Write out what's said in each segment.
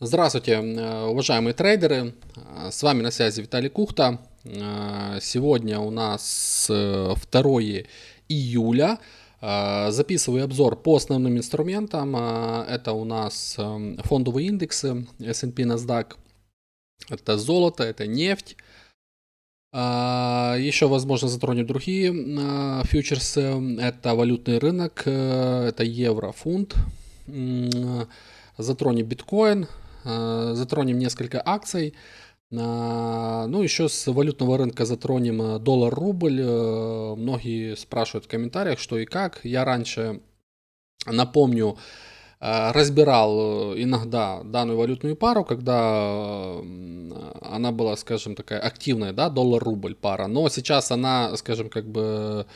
Здравствуйте, э, уважаемые трейдеры. Э, с вами на связи Виталий Кухта. Э, сегодня у нас 2 июля. Записываю обзор по основным инструментам. Это у нас фондовые индексы S&P NASDAQ. Это золото, это нефть. Еще, возможно, затронем другие фьючерсы. Это валютный рынок, это евро, фунт. Затронем биткоин, затронем несколько акций. Э, ну, еще с валютного рынка затронем э, доллар-рубль. Многие спрашивают в комментариях, что и как. Я раньше, напомню, разбирал иногда данную валютную пару, когда она была, скажем, такая активная, да, доллар-рубль пара, но сейчас она, скажем, как бы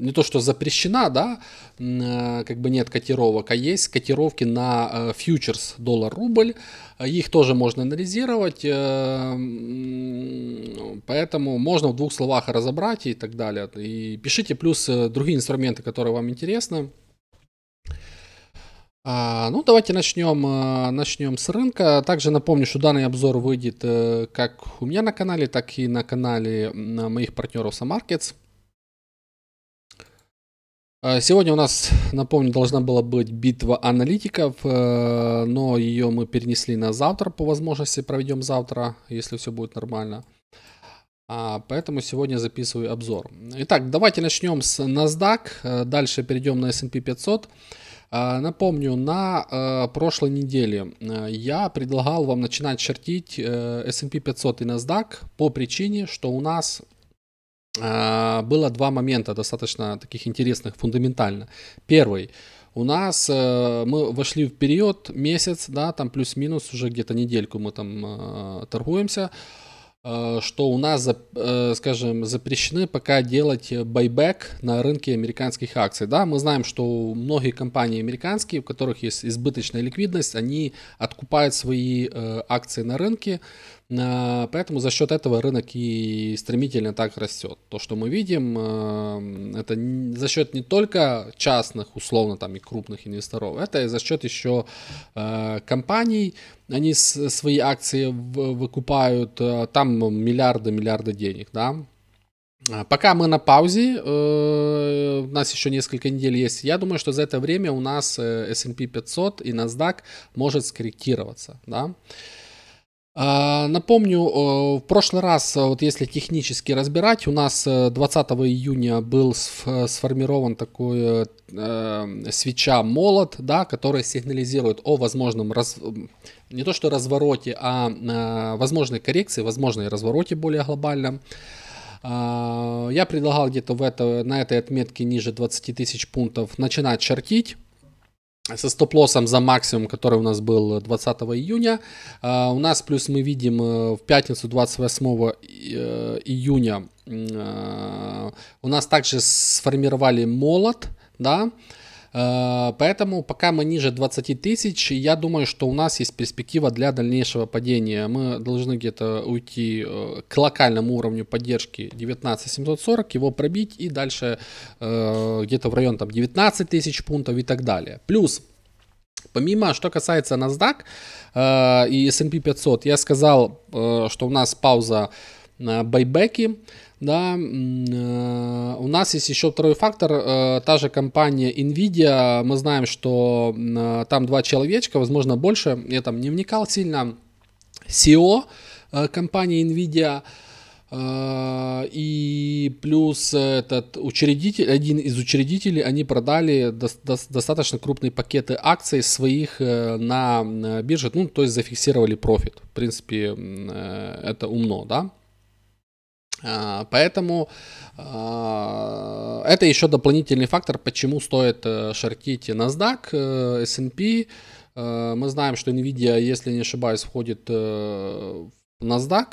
не то что запрещена, да, э, как бы нет котировок, а есть котировки на э, фьючерс доллар-рубль, их тоже можно анализировать, э, поэтому можно в двух словах разобрать и так далее. И пишите плюс другие инструменты, которые вам интересны. А, ну, давайте начнем, начнем с рынка. Также напомню, что данный обзор выйдет как у меня на канале, так и на канале моих партнеров Самаркетс. А, сегодня у нас, напомню, должна была быть битва аналитиков, э, но ее мы перенесли на завтра, по возможности проведем завтра, если все будет нормально. А, поэтому сегодня записываю обзор. Итак, давайте начнем с NASDAQ, э, дальше перейдем на S&P 500. А, напомню, на э, прошлой неделе я предлагал вам начинать чертить S&P 500 и NASDAQ по причине, что у нас а, было два момента достаточно таких интересных фундаментально. Первый. У нас э, мы вошли в период месяц, да, там плюс-минус уже где-то недельку мы там э, торгуемся, э, что у нас, э, скажем, запрещены пока делать байбек на рынке американских акций. Да, мы знаем, что многие компании американские, у которых есть избыточная ликвидность, они откупают свои э, акции на рынке, поэтому за счет этого рынок и стремительно так растет. То, что мы видим, э, это за счет не только частных, условно, там и крупных инвесторов, это и за счет еще э, компаний, они свои акции выкупают, э, там миллиарды, миллиарды денег, да, а, Пока мы на паузе, у нас еще несколько недель есть, я думаю, что за это время у нас S&P 500 и NASDAQ может скорректироваться, да. А, напомню, в прошлый раз, вот если технически разбирать, у нас 20 э, июня был сформирован такой э, свеча молот, да, который сигнализирует о возможном раз, не то что развороте, а э, возможной коррекции, возможной развороте более глобальном. А, я предлагал где-то в это, на этой отметке ниже 20 тысяч пунктов начинать чертить со стоп-лоссом за максимум, который у нас был 20 июня. Uh, у нас плюс мы видим uh, в пятницу 28 uh, э, июня у нас также сформировали молот, да, Э, поэтому пока мы ниже 20 тысяч, я думаю, что у нас есть перспектива для дальнейшего падения. Мы должны где-то уйти э, к локальному уровню поддержки 19740, его пробить и дальше э, где-то в район там 19 тысяч пунктов и так далее. Плюс Помимо, что касается NASDAQ э, и S&P 500, я сказал, э, что у нас пауза байбеки да, э, у нас есть еще второй фактор, э, та же компания Nvidia, мы знаем, что э, там два человечка, возможно больше, я там не вникал сильно, CEO компании Nvidia, и плюс этот учредитель, один из учредителей, они продали до, до, достаточно крупные пакеты акций своих на бирже, ну, то есть зафиксировали профит. В принципе, это умно, да. А, поэтому а, это еще дополнительный фактор, почему стоит э, шортить NASDAQ, э, S&P. Э, мы знаем, что Nvidia, если не ошибаюсь, входит в NASDAQ,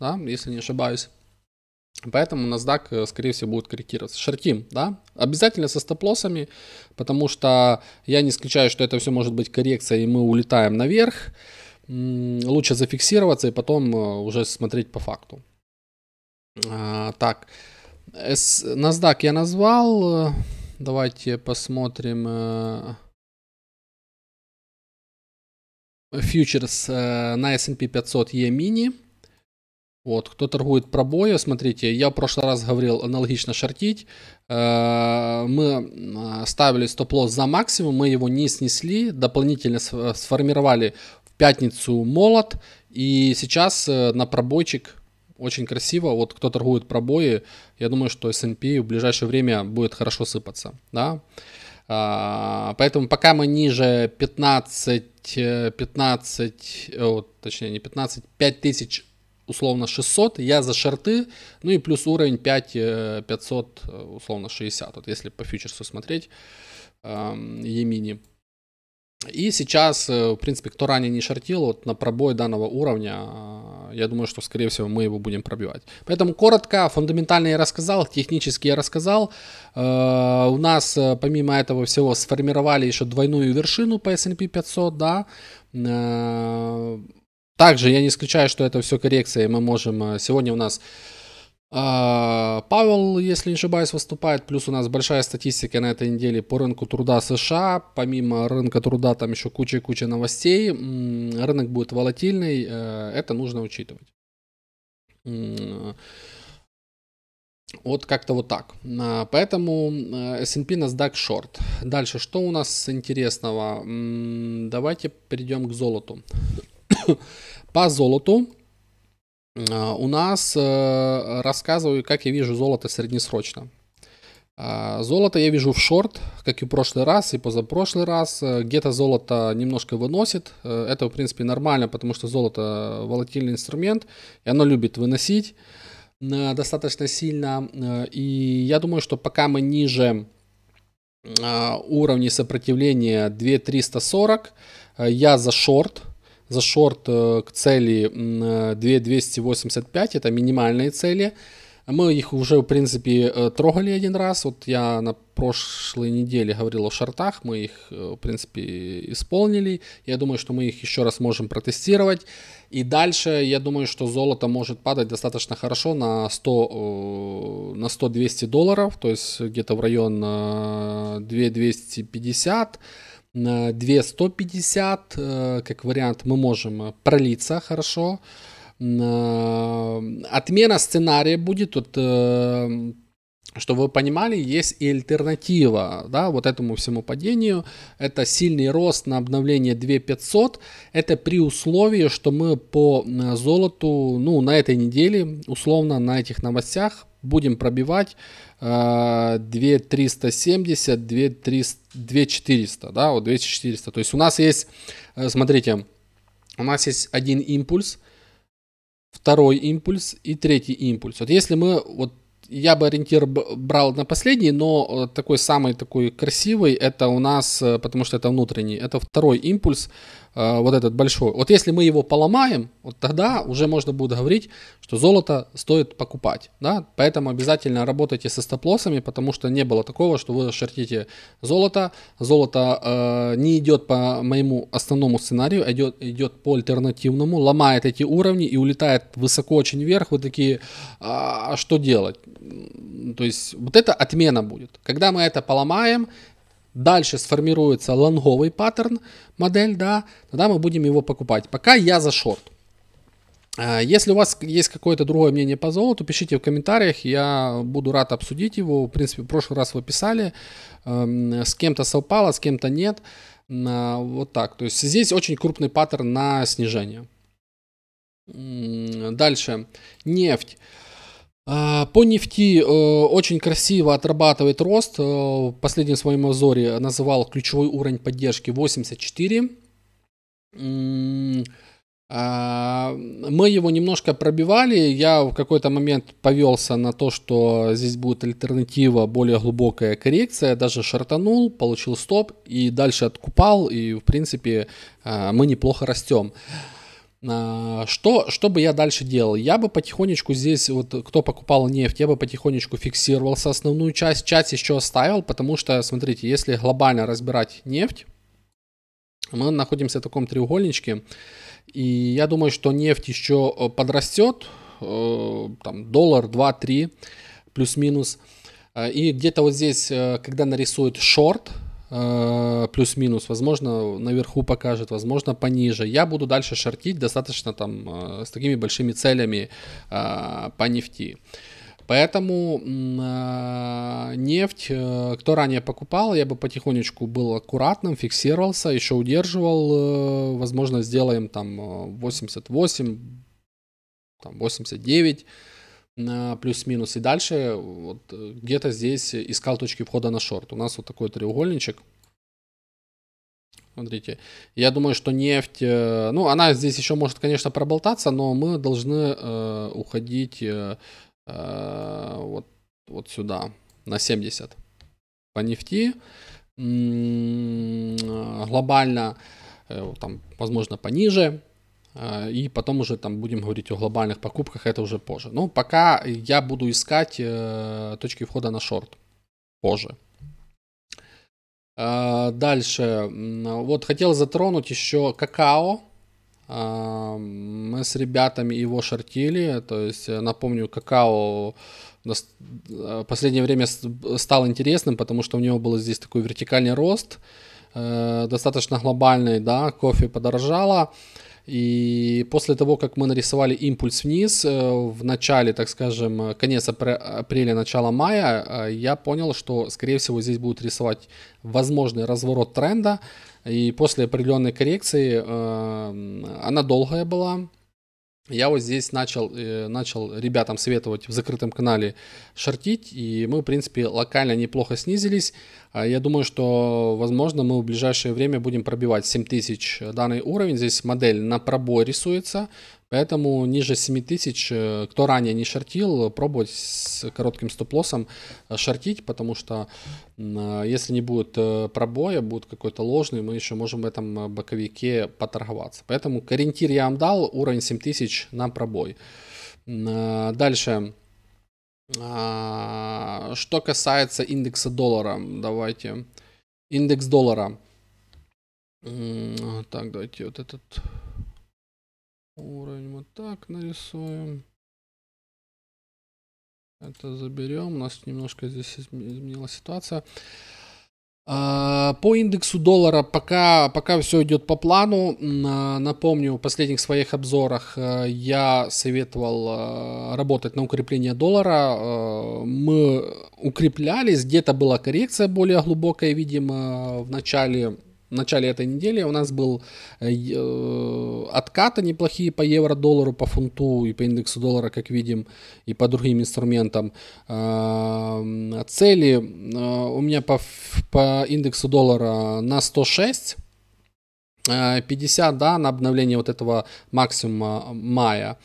да, если не ошибаюсь. Поэтому NASDAQ, скорее всего, будет корректироваться. Шортим, да, обязательно со стоп-лоссами, потому что я не исключаю, что это все может быть коррекция, и мы улетаем наверх. Лучше зафиксироваться и потом уже смотреть по факту. А, так, NASDAQ я назвал. Э, давайте посмотрим э, фьючерс э, на S&P 500 E-mini. Вот, кто торгует пробою, смотрите, я в прошлый раз говорил аналогично шортить. Мы ставили стоп-лосс за максимум, мы его не снесли, дополнительно сформировали в пятницу молот. И сейчас на пробойчик очень красиво. Вот кто торгует пробои, я думаю, что S&P в ближайшее время будет хорошо сыпаться. Да? А, поэтому пока мы ниже 15, 15 э, э, точнее не 15, 5000 условно 600, я за шорты, ну и плюс уровень 5, 500, э, условно 60, вот если по фьючерсу смотреть, э, Емини. И сейчас, э, в принципе, кто ранее не шортил, вот на пробой данного уровня, э, я думаю, что, скорее всего, мы его будем пробивать. Поэтому коротко, фундаментально я рассказал, технически я рассказал. Э, у нас, помимо этого всего, сформировали еще двойную вершину по S&P 500, да. Также я не исключаю, что это все коррекция, мы можем... Сегодня у нас а, Павел, если не ошибаюсь, выступает. Плюс у нас большая статистика на этой неделе по рынку труда США. Помимо рынка труда там еще куча и куча новостей. Рынок будет волатильный. Э, это нужно учитывать. Вот как-то вот так. А, поэтому э, S&P NASDAQ Short. Дальше, что у нас интересного? Давайте перейдем к золоту. По золоту а, у нас э, рассказываю, как я вижу золото среднесрочно. А, золото я вижу в шорт, как и в прошлый раз, и позапрошлый раз. Э, где-то золото немножко выносит. Э, это, в принципе, нормально, потому что золото волатильный инструмент, и оно любит выносить достаточно сильно. И я думаю, что пока мы ниже уровней сопротивления 2340, я за шорт – за шорт э, к цели 2285, э, это минимальные цели. Мы их уже, в принципе, э, трогали один раз. Вот я на прошлой неделе говорил о шортах, мы их, в принципе, исполнили. Я думаю, что мы их еще раз можем протестировать. И дальше, я думаю, что золото может падать достаточно хорошо на 100, на 100-200 долларов, то есть где-то в район 2250. 250 2 150, э, как вариант, мы можем э, пролиться хорошо. Э, отмена сценария будет, вот, чтобы вы понимали, есть и альтернатива да, вот этому всему падению. Это сильный рост на обновление 2500. Это при условии, что мы по золоту ну, на этой неделе, условно на этих новостях, будем пробивать а, 2370, 2400, да, вот 2400. То есть у нас есть, э, смотрите, у нас есть один импульс, второй импульс и третий импульс. Вот если мы, вот я бы ориентир брал на последний, но э, такой самый такой красивый, это у нас, э, потому что это внутренний, это второй импульс Э, вот этот большой, вот если мы его поломаем, вот тогда уже можно будет говорить, что золото стоит покупать, да, поэтому обязательно работайте со стоп-лоссами, потому что не было такого, что вы шортите золото, золото э, не идет по моему основному сценарию, а идет, идет по альтернативному, ломает эти уровни и улетает высоко очень вверх, вы такие, а, а что делать? То есть вот это отмена будет. Когда мы это поломаем, дальше сформируется лонговый паттерн, модель, да, тогда мы будем его покупать. Пока я за шорт. А, если у вас есть какое-то другое мнение по золоту, пишите в комментариях, я буду рад обсудить его. В принципе, в прошлый раз вы писали, эм, с кем-то совпало, с кем-то нет. А, вот так. То есть здесь очень крупный паттерн на снижение. Дальше. Нефть. А, по нефти э, очень красиво отрабатывает рост. Э, в последнем своем обзоре называл ключевой уровень поддержки 84. А, мы его немножко пробивали. Я в какой-то момент повелся на то, что здесь будет альтернатива, более глубокая коррекция. Даже шартанул, получил стоп и дальше откупал. И в принципе э, мы неплохо растем. А, что, что бы я дальше делал? Я бы потихонечку здесь, вот кто покупал нефть, я бы потихонечку фиксировался, основную часть, часть еще оставил, потому что, смотрите, если глобально разбирать нефть, мы находимся в таком треугольничке, и я думаю, что нефть еще э, подрастет, э, там доллар, 2-3, плюс-минус, э, и где-то вот здесь, когда нарисует шорт, Э, плюс-минус, возможно, наверху покажет, возможно, пониже. Я буду дальше шортить достаточно там э, с такими большими целями э, по нефти. Поэтому нефть, кто ранее покупал, я бы потихонечку был аккуратным, фиксировался, еще удерживал. Возможно, сделаем там 88, там 89 плюс-минус. И дальше вот где-то здесь искал точки входа на шорт. У нас вот такой треугольничек. Смотрите, я думаю, что нефть, ну, она здесь еще может, конечно, проболтаться, но мы должны э, уходить э, Э, вот, вот сюда, на 70 по нефти. Глобально, э, там, возможно, пониже. Э, и потом уже там будем говорить о глобальных покупках, это уже позже. Но пока я буду искать точки входа на шорт позже. Дальше. Вот хотел затронуть еще какао. Мы с ребятами его шортили, то есть, э, напомню, какао в э, последнее время стал интересным, потому что у него был здесь такой вертикальный рост, э, достаточно глобальный, да, кофе подорожало, и после того, как мы нарисовали импульс вниз в начале, так скажем, конец апреля, начало мая, я понял, что, скорее всего, здесь будут рисовать возможный разворот тренда, и после определенной коррекции, э, она долгая была, я вот здесь начал, э, начал ребятам советовать в закрытом канале шортить, и мы, в принципе, локально неплохо снизились. А я думаю, что, возможно, мы в ближайшее время будем пробивать 7000 данный уровень. Здесь модель на пробой рисуется, Поэтому ниже 7000, э, кто ранее не шортил, пробовать с коротким стоп-лоссом э, шортить, потому что э, если не будет пробоя, будет какой-то ложный, мы еще можем в этом боковике поторговаться. Поэтому ориентир я вам дал, уровень 7000 на пробой. Дальше. Что касается индекса доллара, давайте. Индекс доллара. Так, давайте вот этот Уровень вот так нарисуем. Это заберем. У нас немножко здесь изменилась ситуация. А, по индексу доллара пока, пока все идет по плану. Напомню, в последних своих обзорах э, я советовал э, работать на укрепление доллара. Э, мы укреплялись, где-то была коррекция более глубокая, видимо, в начале в начале этой недели у нас был э, э, откаты неплохие по евро-доллару, по фунту и по индексу доллара, как видим, и по другим инструментам. Э, цели у меня по, по индексу доллара на 106, 50, да, на обновление вот этого максимума мая.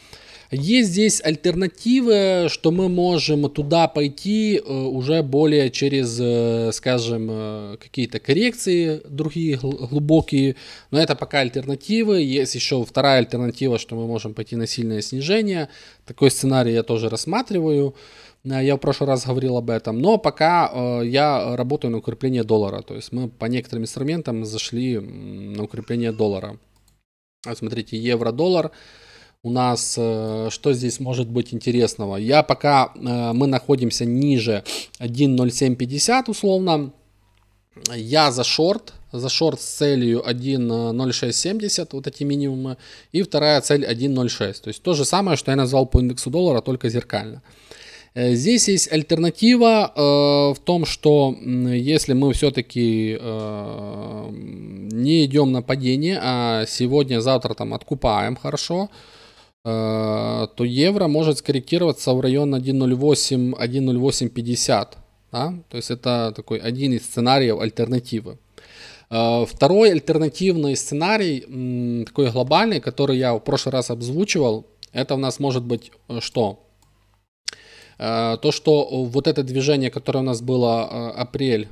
Есть здесь альтернативы, что мы можем туда пойти э, уже более через, э, скажем, э, какие-то коррекции другие глубокие, но это пока альтернативы. Есть еще вторая альтернатива, что мы можем пойти на сильное снижение. Такой сценарий я тоже рассматриваю. Я в прошлый раз говорил об этом. Но пока э, я работаю на укрепление доллара. То есть мы по некоторым инструментам зашли на укрепление доллара. Вот смотрите, евро-доллар у нас э, что здесь может быть интересного? Я пока э, мы находимся ниже 1.0750 условно, я за шорт, за шорт с целью 1.0670, вот эти минимумы, и вторая цель 1.06. То есть то же самое, что я назвал по индексу доллара, только зеркально. Э, здесь есть альтернатива э, в том, что если мы все-таки э, не идем на падение, а сегодня-завтра там откупаем хорошо, Э, то евро может скорректироваться в район 1.08, 1.0850. Да? То есть это такой один из сценариев альтернативы. Э, второй альтернативный сценарий, такой глобальный, который я в прошлый раз обзвучивал, это у нас может быть э, что? То, что вот это движение, которое у нас было апрель,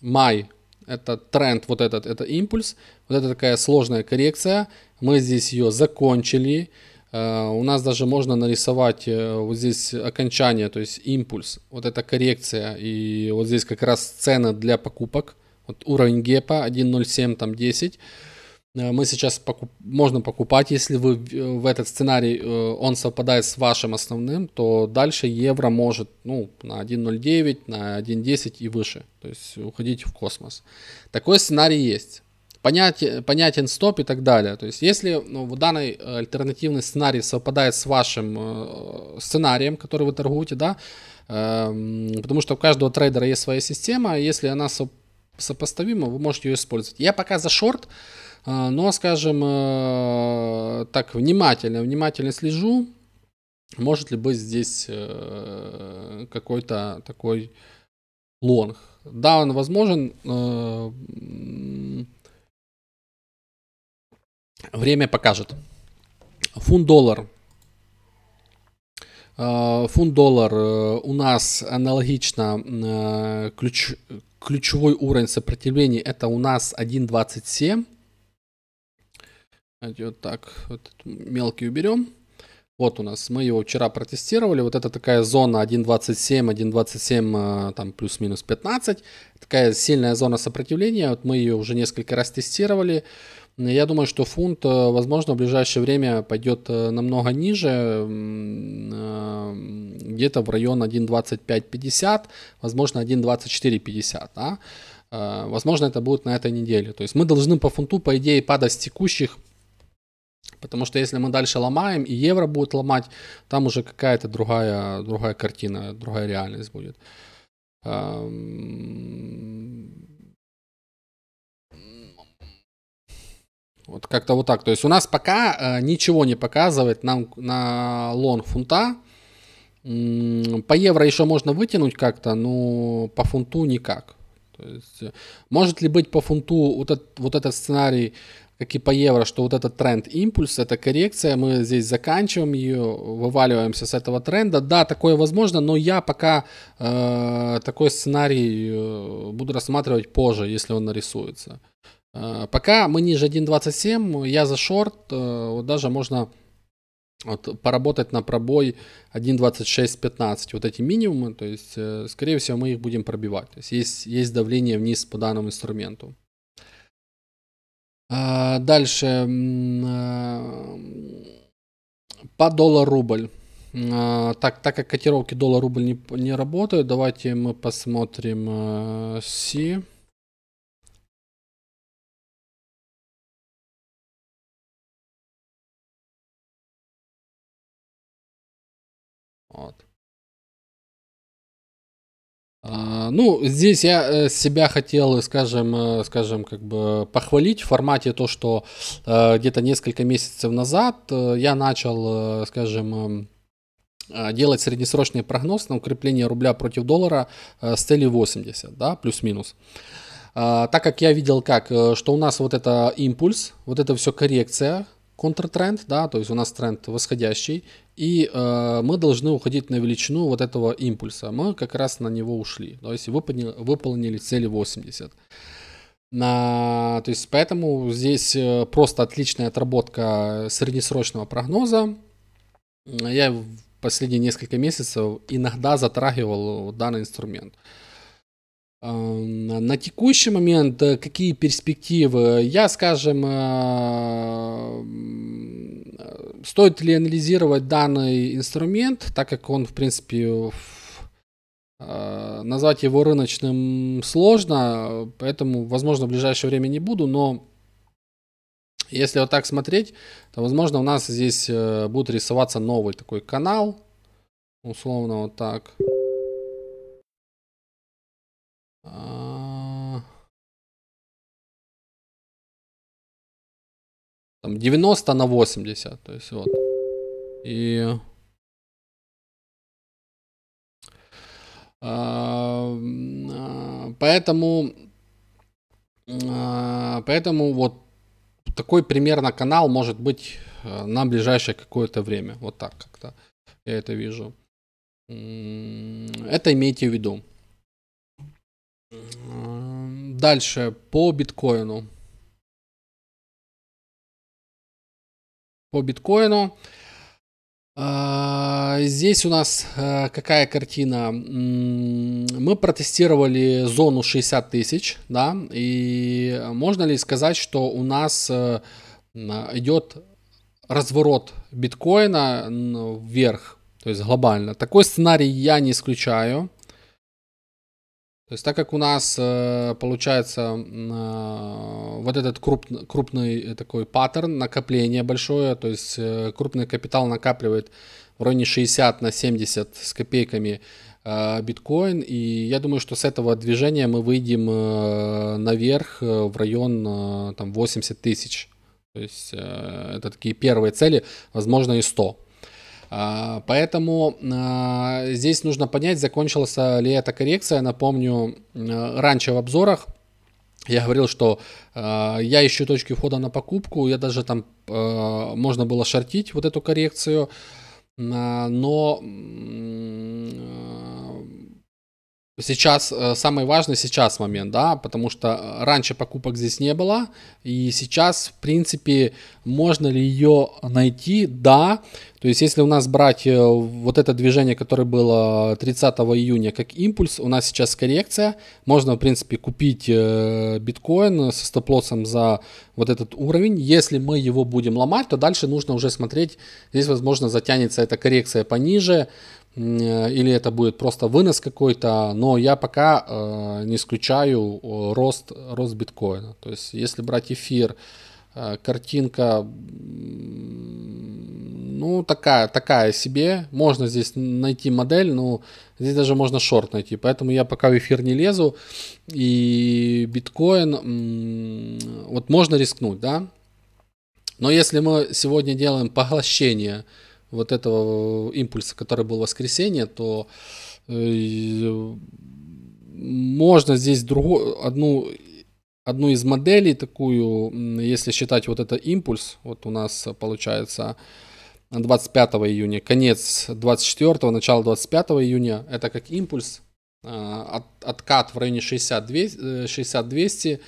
май, это тренд, вот этот, это импульс, вот это такая сложная коррекция, мы здесь ее закончили, Э, у нас даже можно нарисовать э, вот здесь окончание, то есть импульс, вот эта коррекция, и вот здесь как раз цена для покупок, вот уровень гепа 1.07, там 10. Э, мы сейчас покуп... можно покупать, если вы в этот сценарий, э, он совпадает с вашим основным, то дальше евро может ну, на 1.09, на 1.10 и выше, то есть уходить в космос. Такой сценарий есть. Понятен, понятен стоп и так далее. То есть если ну, в данный альтернативный сценарий совпадает с вашим э, сценарием, который вы торгуете, да, э, потому что у каждого трейдера есть своя система, если она со- сопоставима, вы можете ее использовать. Я пока за шорт, а, но, скажем, э, так внимательно, внимательно слежу, может ли быть здесь э, какой-то такой лонг. Да, он возможен. Э, время покажет. Фунт-доллар. Фунт-доллар у нас аналогично ключ, ключевой уровень сопротивления это у нас 1.27. Давайте вот так вот мелкий уберем. Вот у нас, мы его вчера протестировали. Вот это такая зона 1.27, 1.27, э, там плюс-минус 15. Такая сильная зона сопротивления. Вот мы ее уже несколько раз тестировали. Я думаю, что фунт, э, возможно, в ближайшее время пойдет э, намного ниже, где-то в район 1.2550, возможно, 1.2450. Да? Возможно, это будет на этой неделе. То есть мы должны по фунту, по идее, падать с текущих Потому что если мы дальше ломаем, и евро будет ломать, там уже какая-то другая, другая картина, другая реальность будет. Вот как-то вот так. То есть у нас пока э, ничего не показывает нам на лонг фунта. По евро еще можно вытянуть как-то, но по фунту никак. То есть, э, может ли быть по фунту вот этот, вот этот сценарий как и по евро, что вот этот тренд импульс, это коррекция, мы здесь заканчиваем ее, вываливаемся с этого тренда. Да, такое возможно, но я пока э, такой сценарий э, буду рассматривать позже, если он нарисуется. Э, пока мы ниже 1.27, я за шорт, э, вот даже можно вот, поработать на пробой 1.26.15, вот эти минимумы, то есть, э, скорее всего, мы их будем пробивать. То есть, есть, есть давление вниз по данному инструменту. А, дальше. А, по доллар-рубль. А, так, так как котировки доллар-рубль не, не работают, давайте мы посмотрим Си. Вот. А, ну, здесь я э, себя хотел, скажем, э, скажем, как бы похвалить в формате то, что э, где-то несколько месяцев назад я начал, скажем, делать среднесрочный прогноз на укрепление рубля против доллара с целью 80, да, плюс-минус. А, так как я видел как, что у нас вот это импульс, вот это все коррекция, контртренд, да, то есть у нас тренд восходящий, и э, мы должны уходить на величину вот этого импульса. Мы как раз на него ушли, то есть выполнили, выполнили цели 80. На, то есть поэтому здесь э, просто отличная отработка среднесрочного прогноза. Я последние несколько месяцев иногда затрагивал данный инструмент. На текущий момент э, какие перспективы? Я, скажем, э, стоит ли анализировать данный инструмент, так как он, в принципе, э, назвать его рыночным сложно, поэтому, возможно, в ближайшее время не буду, но если вот так смотреть, то, возможно, у нас здесь будет рисоваться новый такой канал, условно вот так. Там 90 на 80, то есть вот. И... А, а, поэтому, поэтому вот такой примерно канал может быть э, на ближайшее какое-то время. Вот так как-то я это вижу. Это имейте в виду. Дальше по биткоину. По биткоину. А, здесь у нас э, какая картина? Мы протестировали зону 60 тысяч, да, и можно ли сказать, что у нас э, идет разворот биткоина вверх, то есть глобально. Такой сценарий я не исключаю. То есть так как у нас э, получается вот этот крупный, крупный такой паттерн, накопление большое, то есть э, крупный капитал накапливает в районе 60 на 70 с копейками э, биткоин, и я думаю, что с этого движения мы выйдем наверх в район там 80 тысяч. То есть это такие первые цели, возможно и 100. А, поэтому а, здесь нужно понять, закончилась ли эта коррекция. Напомню, а, раньше в обзорах я говорил, что я ищу точки входа на покупку, я даже там можно было шортить вот эту коррекцию, но Сейчас э, самый важный сейчас момент, да, потому что э, раньше покупок здесь не было, и сейчас, в принципе, можно ли ее найти, да, то есть если у нас брать э, вот это движение, которое было 30 июня как импульс, у нас сейчас коррекция, можно, в принципе, купить биткоин со стоп-лоссом за вот этот уровень, если мы его будем ломать, то дальше нужно уже смотреть, здесь, возможно, затянется эта коррекция пониже, или это будет просто вынос какой-то, но я пока э, не исключаю рост, рост биткоина. То есть если брать эфир, э, картинка, ну, такая, такая себе. Можно здесь найти модель, но здесь даже можно шорт найти. Поэтому я пока в эфир не лезу. И биткоин, вот можно рискнуть, да. Но если мы сегодня делаем поглощение вот этого импульса, который был в воскресенье, то э, можно здесь другую, одну, одну из моделей такую, если считать вот это импульс, вот у нас получается 25 июня, конец 24, начало 25 июня, это как импульс, э, от, откат в районе 60-200, 60-200, э,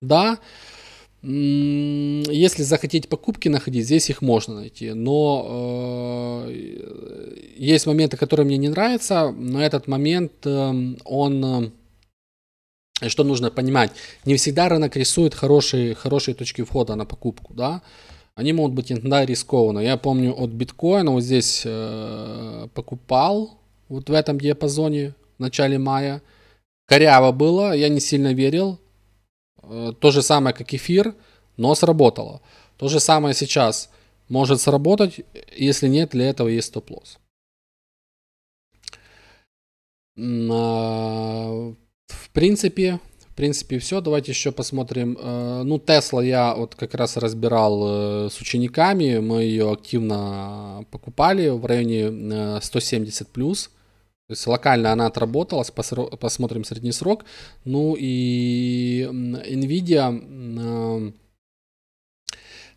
да, если захотеть покупки находить, здесь их можно найти. Но э, есть моменты, которые мне не нравятся, но этот момент, э, он... Э, что нужно понимать? Не всегда рынок рисует хорошие, хорошие точки входа на покупку, да? Они могут быть иногда рискованно. Я помню от биткоина вот здесь э, покупал, вот в этом диапазоне в начале мая. Коряво было, я не сильно верил, то же самое, как эфир, но сработало. То же самое сейчас может сработать, если нет, для этого есть стоп-лосс. А, в принципе, в принципе, все. Давайте еще посмотрим. Э, ну, Тесла я вот как раз разбирал э, с учениками. Мы ее активно покупали в районе 170 плюс. То есть локально она отработалась, посмотрим средний срок. Ну и NVIDIA,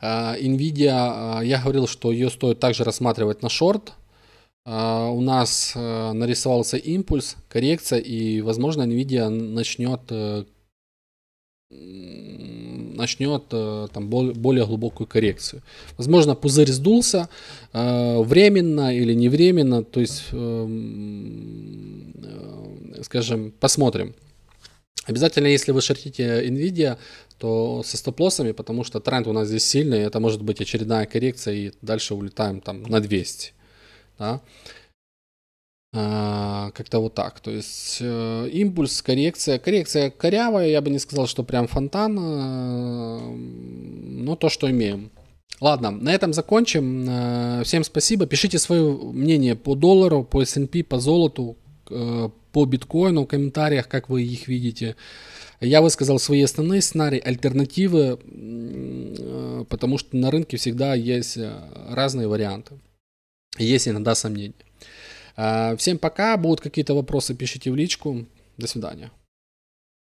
а, NVIDIA, а, я говорил, что ее стоит также рассматривать на шорт. А, у нас нарисовался импульс, коррекция, и, возможно, NVIDIA начнет э, начнет э, там более глубокую коррекцию. Возможно, пузырь сдулся э, временно или не временно, то есть, э, скажем, посмотрим. Обязательно, если вы шортите Nvidia, то со стоп-лоссами, потому что тренд у нас здесь сильный, это может быть очередная коррекция, и дальше улетаем там на 200. Да? А, как-то вот так. То есть э, импульс, коррекция. Коррекция корявая, я бы не сказал, что прям фонтан, э, но то, что имеем. Ладно, на этом закончим. Э, всем спасибо. Пишите свое мнение по доллару, по S&P, по золоту, по биткоину в комментариях, как вы их видите. Я высказал свои основные сценарии, альтернативы, потому что на рынке всегда есть разные варианты. Есть иногда сомнения. Э, всем пока. Будут какие-то вопросы, пишите в личку. До свидания.